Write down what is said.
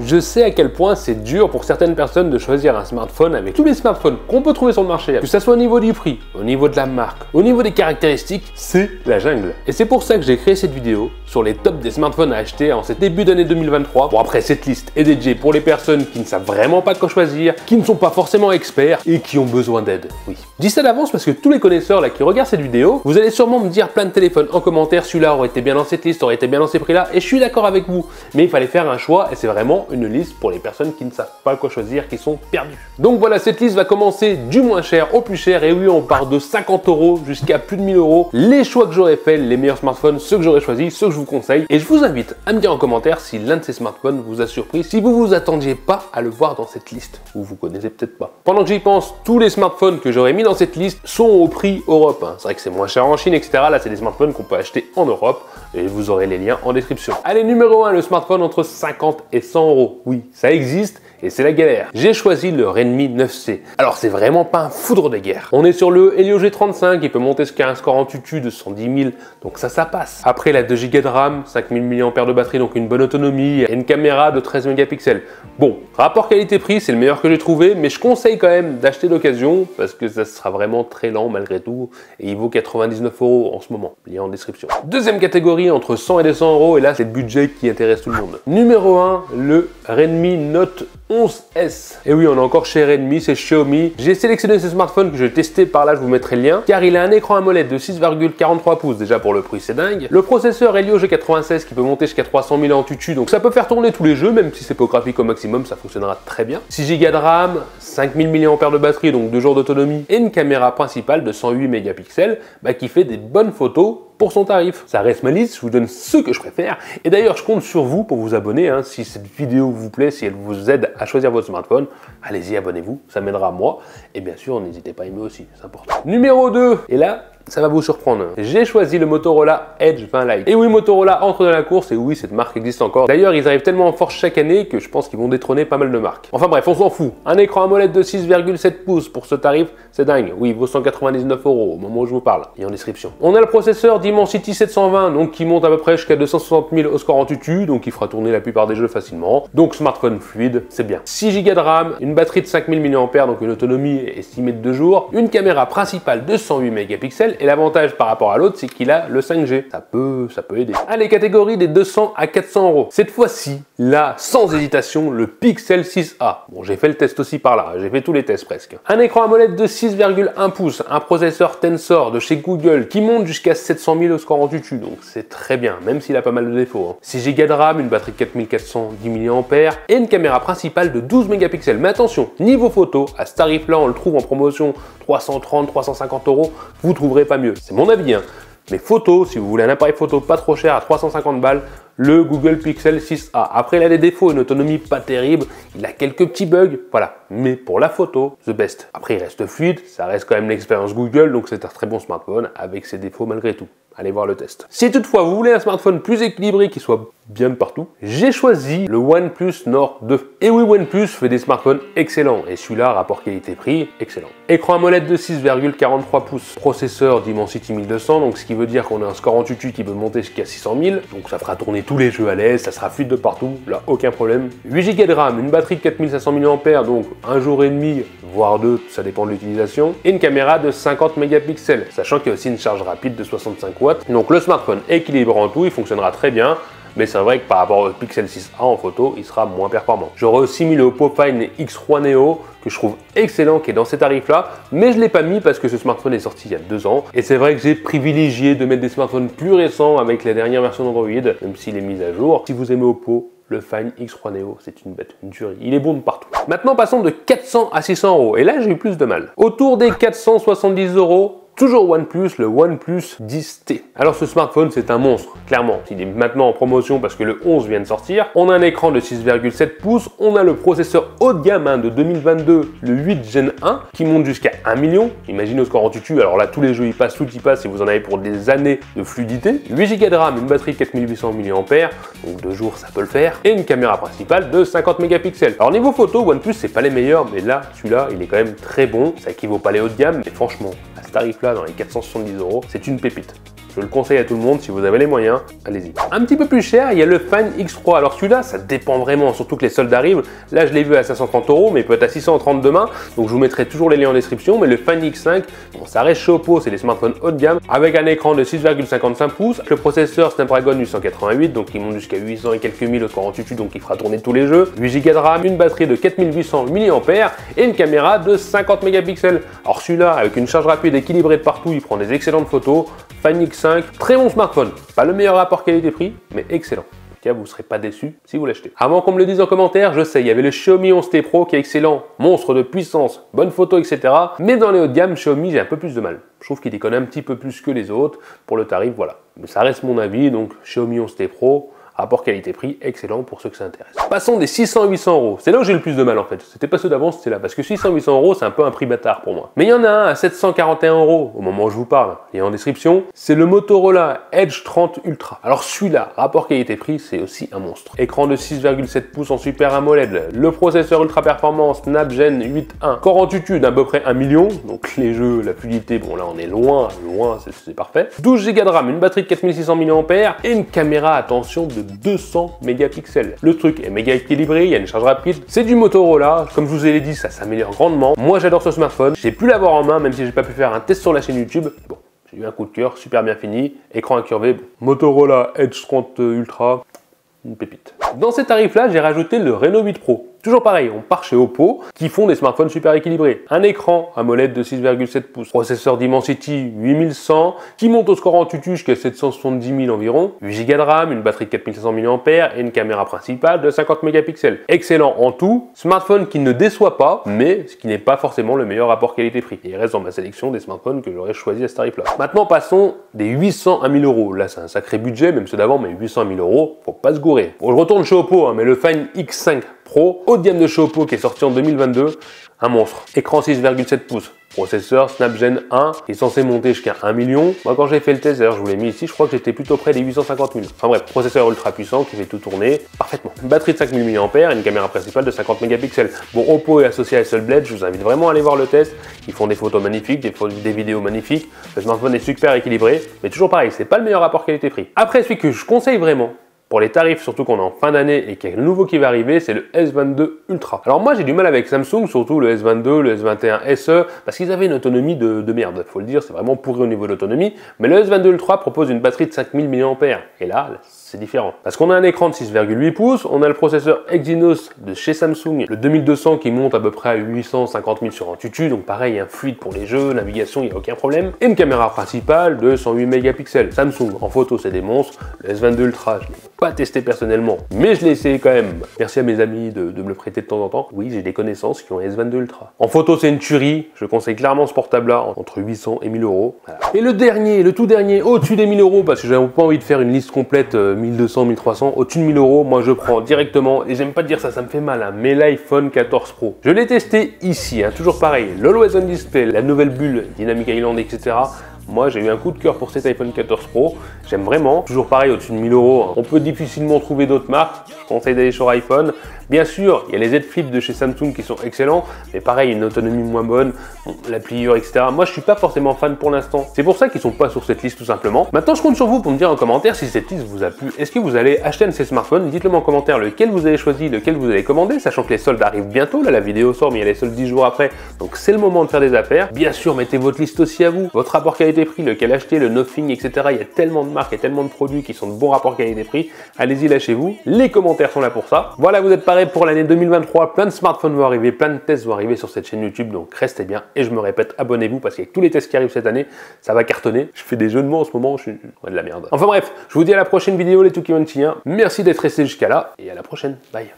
Je sais à quel point c'est dur pour certaines personnes de choisir un smartphone avec tous les smartphones qu'on peut trouver sur le marché, que ce soit au niveau du prix, au niveau de la marque, au niveau des caractéristiques, c'est la jungle. Et c'est pour ça que j'ai créé cette vidéo sur les tops des smartphones à acheter en ce début d'année 2023. Bon après cette liste est dédiée pour les personnes qui ne savent vraiment pas quoi choisir, qui ne sont pas forcément experts et qui ont besoin d'aide. Oui. Dis ça d'avance parce que tous les connaisseurs là qui regardent cette vidéo, vous allez sûrement me dire plein de téléphones en commentaire, celui-là aurait été bien dans cette liste, aurait été bien dans ces prix-là, et je suis d'accord avec vous. Mais il fallait faire un choix et c'est vraiment une liste pour les personnes qui ne savent pas quoi choisir, qui sont perdues. Donc voilà, cette liste va commencer du moins cher au plus cher, et oui, on part de 50 euros jusqu'à plus de 1000 euros. Les choix que j'aurais fait, les meilleurs smartphones, ceux que j'aurais choisis, ceux que je vous conseille, et je vous invite à me dire en commentaire si l'un de ces smartphones vous a surpris, si vous vous attendiez pas à le voir dans cette liste, ou vous connaissez peut-être pas. Pendant que j'y pense, tous les smartphones que j'aurais mis dans cette liste sont au prix Europe. Hein. C'est vrai que c'est moins cher en Chine, etc. Là, c'est des smartphones qu'on peut acheter en Europe et vous aurez les liens en description. Allez, numéro 1, le smartphone entre 50 et 100 euros. Oui, ça existe et c'est la galère. J'ai choisi le Redmi 9C. Alors c'est vraiment pas un foudre de guerre. On est sur le Helio G35, il peut monter jusqu'à un score en tutu de 110 000, donc ça, ça passe. Après la 2 Go de RAM, 5000 mAh de batterie, donc une bonne autonomie, et une caméra de 13 mégapixels. Bon, rapport qualité-prix, c'est le meilleur que j'ai trouvé, mais je conseille quand même d'acheter d'occasion, parce que ça sera vraiment très lent malgré tout, et il vaut 99 euros en ce moment, lien en description. Deuxième catégorie, entre 100 et 200 euros, et là c'est le budget qui intéresse tout le monde. Numéro 1, le Redmi Note 11S. Et oui, on est encore chez Redmi, c'est Xiaomi. J'ai sélectionné ce smartphone que je vais tester par là, je vous mettrai le lien, car il a un écran AMOLED de 6,43 pouces, déjà pour le prix c'est dingue. Le processeur Helio G96 qui peut monter jusqu'à 300 000 en tutu, donc ça peut faire tourner tous les jeux, même si c'est pas graphique au maximum, ça fonctionnera très bien. 6 Go de RAM, 5000 mAh de batterie, donc 2 jours d'autonomie, et une caméra principale de 108 mégapixels, bah, qui fait des bonnes photos pour son tarif. Ça reste ma liste, je vous donne ce que je préfère. Et d'ailleurs, je compte sur vous pour vous abonner. Hein. Si cette vidéo vous plaît, si elle vous aide à choisir votre smartphone, allez-y, abonnez-vous, ça m'aidera moi. Et bien sûr, n'hésitez pas à aimer aussi, c'est important. Numéro 2, et là, ça va vous surprendre. J'ai choisi le Motorola Edge 20 Lite. Et oui, Motorola entre dans la course, et oui, cette marque existe encore. D'ailleurs, ils arrivent tellement en force chaque année que je pense qu'ils vont détrôner pas mal de marques. Enfin bref, on s'en fout. Un écran AMOLED de 6,7 pouces pour ce tarif, c'est dingue. Oui, il vaut 199 euros au moment où je vous parle. Et en description. On a le processeur Dimensity 720, donc qui monte à peu près jusqu'à 260 000 au score en tutu, donc il fera tourner la plupart des jeux facilement. Donc smartphone fluide, c'est bien. 6 Go de RAM, une batterie de 5000 mAh, donc une autonomie estimée de 2 jours, une caméra principale de 108 mégapixels et l'avantage par rapport à l'autre, c'est qu'il a le 5G. Ça peut, ça peut aider. Allez, catégorie des 200 à 400 euros. Cette fois-ci, là, sans hésitation, le Pixel 6a. Bon, j'ai fait le test aussi par là. J'ai fait tous les tests presque. Un écran AMOLED de 6,1 pouces, un processeur Tensor de chez Google qui monte jusqu'à 700 000 au score en tutu. Donc c'est très bien, même s'il a pas mal de défauts. 6 Go de RAM, une batterie de 4410 mAh et une caméra principale de 12 mégapixels. Mais attention, niveau photo, à ce tarif-là, on le trouve en promotion 330, 350 euros. Vous trouverez pas mieux. C'est mon avis. Hein. Mais photo, si vous voulez un appareil photo pas trop cher à 350 balles, le Google Pixel 6a. Après, il a des défauts, une autonomie pas terrible, il a quelques petits bugs, voilà. Mais pour la photo, the best. Après, il reste fluide, ça reste quand même l'expérience Google, donc c'est un très bon smartphone avec ses défauts malgré tout. Allez voir le test. Si toutefois vous voulez un smartphone plus équilibré qui soit bien de partout, j'ai choisi le OnePlus Nord 2. Et oui, OnePlus fait des smartphones excellents et celui-là, rapport qualité-prix, excellent. Écran AMOLED de 6,43 pouces, processeur Dimensity 1200, donc ce qui veut dire qu'on a un score en tutu qui peut monter jusqu'à 600 000, donc ça fera tourner tous les jeux à l'aise, ça sera fluide de partout, là aucun problème. 8 Go de RAM, une batterie de 4500 mAh, donc un jour et demi, voire deux, ça dépend de l'utilisation, et une caméra de 50 mégapixels, sachant qu'il y a aussi une charge rapide de 65 Donc le smartphone équilibre en tout, il fonctionnera très bien, mais c'est vrai que par rapport au Pixel 6a en photo, il sera moins performant. J'aurais aussi mis le Oppo Find X3 Neo que je trouve excellent, qui est dans ces tarifs-là, mais je ne l'ai pas mis parce que ce smartphone est sorti il y a deux ans. Et c'est vrai que j'ai privilégié de mettre des smartphones plus récents avec la dernière version d'Android, même s'il est mis à jour. Si vous aimez Oppo, le Find X3 Neo, c'est une bête, une tuerie. Il est bon de partout. Maintenant, passons de 400 à 600 euros. Et là, j'ai eu plus de mal. Autour des 470 euros, Toujours OnePlus, le OnePlus 10T. Alors ce smartphone, c'est un monstre, clairement. Il est maintenant en promotion parce que le 11 vient de sortir. On a un écran de 6,7 pouces, on a le processeur haut de gamme hein, de 2022, le 8 Gen 1, qui monte jusqu'à 1 million. Imaginez au score en tutu, alors là tous les jeux y passent, tout y passe et vous en avez pour des années de fluidité. 8 Go de RAM, une batterie 4800 mAh, donc deux jours ça peut le faire, et une caméra principale de 50 mégapixels. Alors niveau photo, OnePlus c'est pas les meilleurs, mais là celui-là il est quand même très bon, ça équivaut pas les hauts de gamme, mais franchement, à ce tarif dans les 470 euros, c'est une pépite. Je le conseille à tout le monde, si vous avez les moyens, allez-y. Un petit peu plus cher, il y a le Fine X3. Alors celui-là, ça dépend vraiment, surtout que les soldes arrivent. Là, je l'ai vu à 530 euros, mais il peut être à 630 demain. Donc je vous mettrai toujours les liens en description. Mais le Fine X5, bon, ça reste chaud c'est des smartphones haut de gamme, avec un écran de 6,55 pouces, le processeur Snapdragon 888, donc il monte jusqu'à 800 et quelques mille au 48, donc il fera tourner tous les jeux, 8 Go de RAM, une batterie de 4800 mAh et une caméra de 50 mégapixels. Alors celui-là, avec une charge rapide équilibrée de partout, il prend des excellentes photos. Fine X5, très bon smartphone. Pas le meilleur rapport qualité-prix, mais excellent vous ne serez pas déçu si vous l'achetez. Avant qu'on me le dise en commentaire, je sais, il y avait le Xiaomi 11T Pro qui est excellent, monstre de puissance, bonne photo, etc. Mais dans les hauts de gamme, Xiaomi, j'ai un peu plus de mal. Je trouve qu'il déconne un petit peu plus que les autres. Pour le tarif, voilà. Mais ça reste mon avis, donc Xiaomi 11T Pro, Rapport qualité-prix excellent pour ceux que ça intéresse. Passons des 600-800 euros. C'est là où j'ai le plus de mal en fait. C'était pas ceux d'avant, c'était là. Parce que 600-800 euros, c'est un peu un prix bâtard pour moi. Mais il y en a un à 741 euros au moment où je vous parle. Et en description, c'est le Motorola Edge 30 Ultra. Alors celui-là, rapport qualité-prix, c'est aussi un monstre. Écran de 6,7 pouces en Super AMOLED. Le processeur ultra performant Snapgen 8.1. Core en tutu d'à peu près 1 million. Donc les jeux, la fluidité, bon là on est loin, loin, c'est parfait. 12 Go de RAM, une batterie de 4600 mAh et une caméra, attention, de 200 mégapixels. Le truc est méga équilibré, il y a une charge rapide. C'est du Motorola, comme je vous ai dit, ça s'améliore grandement. Moi j'adore ce smartphone, j'ai pu l'avoir en main, même si j'ai pas pu faire un test sur la chaîne YouTube. Bon, j'ai eu un coup de cœur, super bien fini, écran incurvé. Motorola Edge 30 Ultra, une pépite. Dans ces tarifs-là, j'ai rajouté le Reno 8 Pro. Toujours pareil, on part chez Oppo, qui font des smartphones super équilibrés. Un écran AMOLED de 6,7 pouces, processeur Dimensity 8100, qui monte au score en tutu jusqu'à 770 000 environ, 8 Go de RAM, une batterie de 4500 mAh et une caméra principale de 50 mégapixels. Excellent en tout, smartphone qui ne déçoit pas, mais ce qui n'est pas forcément le meilleur rapport qualité-prix. Il reste dans ma sélection des smartphones que j'aurais choisi à ce tarif-là. Maintenant, passons des 800 à 1000 euros. Là, c'est un sacré budget, même ceux d'avant, mais 800 à 1000 euros, faut pas se gourer. Bon, je retourne chez Oppo, hein, mais le Fine X5 Pro, haut de gamme de chez Oppo qui est sorti en 2022, un monstre. Écran 6,7 pouces, processeur Snapgen 1 qui est censé monter jusqu'à 1 million. Moi quand j'ai fait le test, d'ailleurs je vous l'ai mis ici, je crois que j'étais plutôt près des 850 000. Enfin bref, processeur ultra puissant qui fait tout tourner parfaitement. Batterie de 5000 mAh et une caméra principale de 50 mégapixels. Bon, Oppo est associé à Hasselblad, je vous invite vraiment à aller voir le test. Ils font des photos magnifiques, des, des vidéos magnifiques. Le smartphone est super équilibré, mais toujours pareil, c'est pas le meilleur rapport qualité-prix. Après, celui que je conseille vraiment, pour les tarifs, surtout qu'on est en fin d'année et qu'il y a le nouveau qui va arriver, c'est le S22 Ultra. Alors moi j'ai du mal avec Samsung, surtout le S22, le S21 SE, parce qu'ils avaient une autonomie de, de merde, faut le dire, c'est vraiment pourri au niveau de l'autonomie. Mais le S22 Ultra propose une batterie de 5000 mAh. Et là, c'est différent. Parce qu'on a un écran de 6,8 pouces, on a le processeur Exynos de chez Samsung, le 2200 qui monte à peu près à 850 000 sur un tutu, donc pareil, un fluide pour les jeux, navigation, il n'y a aucun problème. Et une caméra principale de 108 mégapixels. Samsung, en photo, c'est des monstres. Le S22 Ultra, je l'ai pas testé personnellement, mais je l'ai essayé quand même. Merci à mes amis de, me le prêter de temps en temps. Oui, j'ai des connaissances qui ont un S22 Ultra. En photo, c'est une tuerie. Je conseille clairement ce portable-là entre 800 et 1000 euros. Et le dernier, le tout dernier, au-dessus des 1000 euros, parce que j'avais pas envie de faire une liste complète euh, 1200, 1300, au-dessus de 1000 euros, moi je prends directement, et j'aime pas dire ça, ça me fait mal, hein, mais l'iPhone 14 Pro. Je l'ai testé ici, hein, toujours pareil, l'Always On Display, la nouvelle bulle, Dynamic Island, etc. Moi, j'ai eu un coup de cœur pour cet iPhone 14 Pro. J'aime vraiment. Toujours pareil, au-dessus de 1000 euros. On peut difficilement trouver d'autres marques. Je conseille d'aller sur iPhone. Bien sûr, il y a les Z Flip de chez Samsung qui sont excellents, mais pareil, une autonomie moins bonne, la pliure, etc. Moi, je suis pas forcément fan pour l'instant. C'est pour ça qu'ils sont pas sur cette liste tout simplement. Maintenant, je compte sur vous pour me dire en commentaire si cette liste vous a plu. Est-ce que vous allez acheter un de ces smartphones? Dites-le moi en commentaire lequel vous avez choisi, lequel vous allez commander, sachant que les soldes arrivent bientôt. Là, la vidéo sort, mais il y a les soldes 10 jours après, donc c'est le moment de faire des affaires. Bien sûr, mettez votre liste aussi à vous, votre rapport qualité-prix, lequel acheter, le Nothing, etc. Il y a tellement de marques et tellement de produits qui sont de bons rapports qualité-prix. Allez-y, lâchez-vous. Les commentaires sont là pour ça. Voilà, vous êtes pour l'année 2020 plein de smartphones vont arriver, plein de tests vont arriver sur cette chaîne YouTube, donc restez bien. Et je me répète, abonnez-vous parce qu'avec tous les tests qui arrivent cette année, ça va cartonner. Je fais des jeux de mots en ce moment, je suis de la merde. Enfin bref, je vous dis à la prochaine vidéo les tout qui Merci d'être restés jusqu'à là et à la prochaine. Bye.